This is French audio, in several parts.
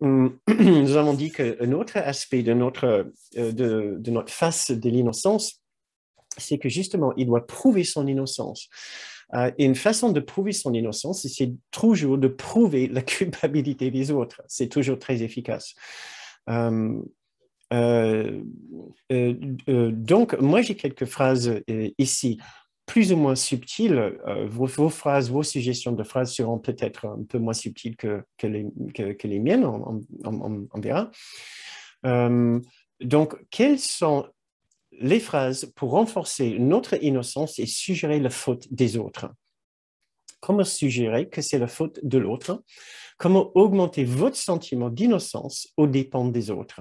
hum, nous avons dit qu'un autre aspect de notre, euh, de, notre face de l'innocence, c'est que justement, il doit prouver son innocence. Euh, et une façon de prouver son innocence, c'est toujours de prouver la culpabilité des autres. C'est toujours très efficace. Euh, euh, donc, moi, j'ai quelques phrases ici plus ou moins subtiles. Vos, phrases, vos suggestions de phrases seront peut-être un peu moins subtiles que, les, miennes, on, on verra. donc, quelles sont les phrases pour renforcer notre innocence et suggérer la faute des autres? Comment suggérer que c'est la faute de l'autre? Comment augmenter votre sentiment d'innocence aux dépens des autres?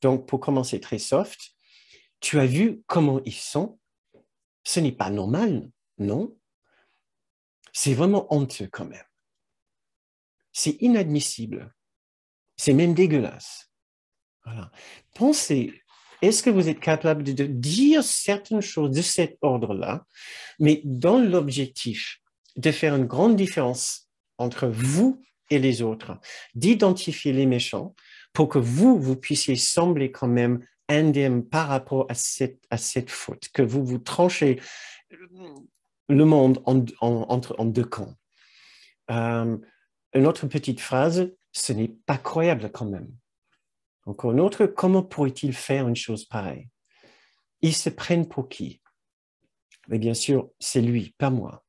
Donc, pour commencer très soft, tu as vu comment ils sont Ce n'est pas normal, non? C'est vraiment honteux quand même. C'est inadmissible. C'est même dégueulasse. Pensez est-ce que vous êtes capable de dire certaines choses de cet ordre-là, mais dans l'objectif de faire une grande différence entre vous et les autres, d'identifier les méchants pour que vous, vous puissiez sembler quand même indemne par rapport à cette, faute, que vous vous tranchez le monde en, entre, en deux camps. Euh, une autre petite phrase, ce n'est pas croyable quand même. Encore une autre, comment pourrait-il faire une chose pareille? Ils se prennent pour qui? Mais bien sûr, c'est lui, pas moi.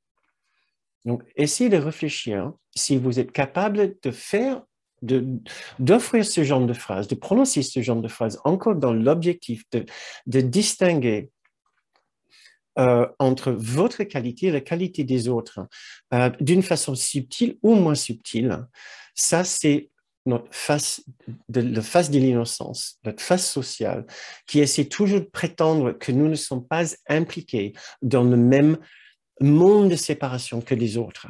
Donc, essayez de réfléchir si vous êtes capable de faire, d'offrir ce genre de phrase, de prononcer ce genre de phrase, encore dans l'objectif de, de, distinguer euh, entre votre qualité et la qualité des autres euh, d'une façon subtile ou moins subtile. Ça, c'est notre face de, la face de l'innocence, notre face sociale, qui essaie toujours de prétendre que nous ne sommes pas impliqués dans le même monde de séparation que les autres.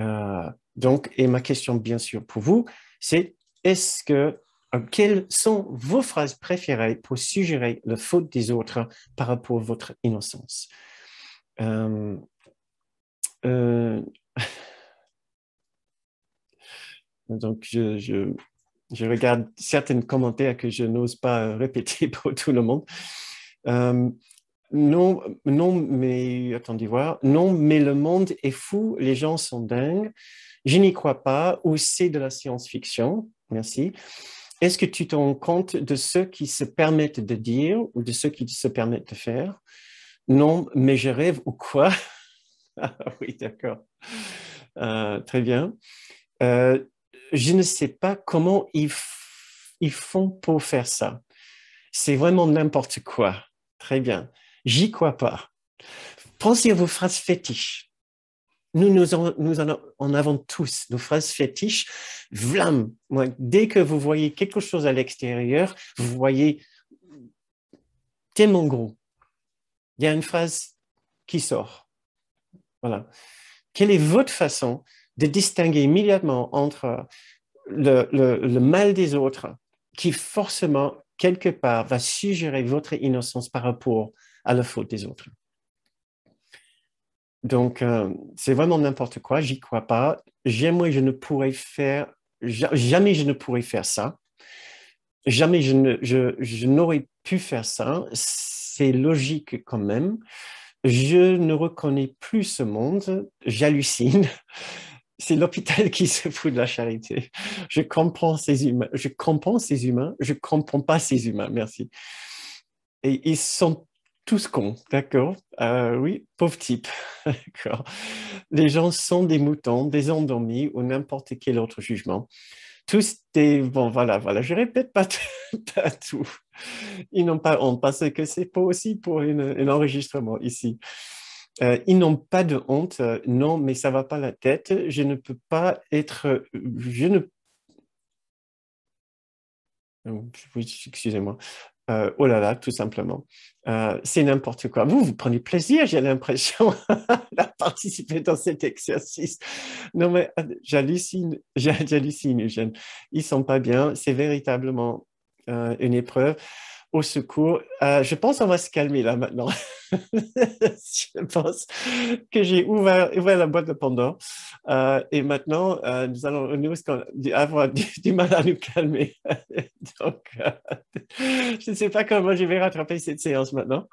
Euh, donc, et ma question, bien sûr, pour vous, c'est est-ce que euh, quelles sont vos phrases préférées pour suggérer la faute des autres par rapport à votre innocence? Euh, donc, je, regarde certains commentaires que je n'ose pas répéter pour tout le monde. Non, non, mais attendez voir. Non, mais le monde est fou, les gens sont dingues. Je n'y crois pas, ou c'est de la science-fiction. Merci. Est-ce que tu te rends compte de ceux qui se permettent de dire ou de ceux qui se permettent de faire? Non, mais je rêve ou quoi? Ah Oui, d'accord. Euh, très bien. Euh, je ne sais pas comment ils, font pour faire ça. C'est vraiment n'importe quoi. Très bien. J'y crois pas. Pensez à vos phrases fétiches. Nous, en, avons tous, nos phrases fétiches. Vlam, dès que vous voyez quelque chose à l'extérieur, vous voyez tellement gros. Il y a une phrase qui sort. Voilà. Quelle est votre façon de distinguer immédiatement entre le, mal des autres, qui forcément, quelque part, va suggérer votre innocence par rapport à la faute des autres. Donc, euh, c'est vraiment n'importe quoi, j'y crois pas. Jamais je ne pourrais faire, jamais je ne pourrais faire ça. Jamais je, je n'aurais pu faire ça. C'est logique quand même. Je ne reconnais plus ce monde, j'hallucine c'est l'hôpital qui se fout de la charité. Je comprends ces humains, je comprends ces humains, je comprends pas ces humains, merci. Et ils sont tous cons, d'accord euh, Oui, pauvre type, d'accord. Les gens sont des moutons, des endormis ou n'importe quel autre jugement. Tous des... Bon, voilà, voilà, je répète pas, tout. Ils n'ont pas honte parce que c'est pas aussi pour un enregistrement ici. Euh, ils n'ont pas de honte. Euh, non, mais ça va pas la tête. Je ne peux pas être. Je ne. Excusez-moi. Oh là là, tout simplement. c'est n'importe quoi. Vous, vous prenez plaisir, j'ai l'impression, à participer dans cet exercice. Non, mais j'hallucine, j'hallucine, Eugène. Ils sont pas bien. C'est véritablement une épreuve. Au secours. Euh, je pense qu'on va se calmer là maintenant. je pense que j'ai ouvert, la boîte de Pandore euh, et maintenant euh, nous allons nous avoir du, mal à nous calmer. Donc, je ne sais pas comment je vais rattraper cette séance maintenant.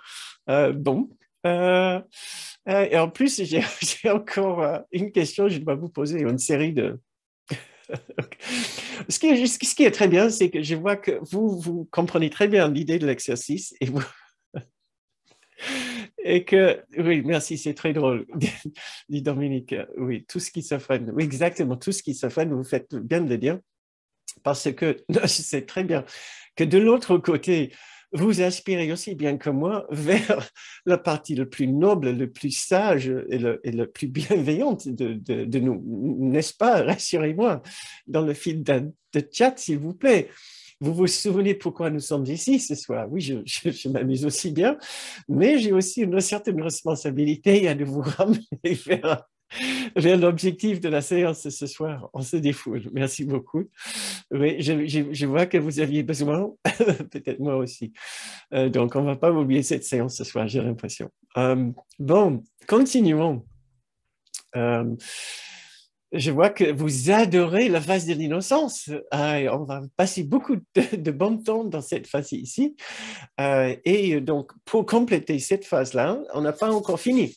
bon. et en plus, j'ai encore une question que je dois vous poser, une série de, ce, qui est, très bien, c'est que je vois que vous, comprenez très bien l'idée de l'exercice et vous... Et que, oui, merci, c'est très drôle, dit Dominique. Oui, tout ce qui s'offre, oui, exactement, tout ce qui s'offre, vous faites bien de le dire, parce que je sais très bien que de l'autre côté, vous aspirez aussi bien que moi vers la partie le plus noble, le plus sage et le, et plus bienveillante de, de, nous, n'est-ce pas? Rassurez-moi dans le fil de, chat, s'il vous plaît. Vous vous souvenez pourquoi nous sommes ici ce soir? Oui, je, je, m'amuse aussi bien, mais j'ai aussi une certaine responsabilité à de vous ramener vers l'objectif de la séance ce soir. On se défoule. Merci beaucoup. Oui, je, vois que vous aviez besoin, peut-être moi aussi. Euh, donc, on ne va pas oublier cette séance ce soir, j'ai l'impression. Euh, bon, continuons. Euh, je vois que vous adorez la phase de l'innocence. on va passer beaucoup de, de, bon temps dans cette phase ici. et donc, pour compléter cette phase-là, on n'a pas encore fini.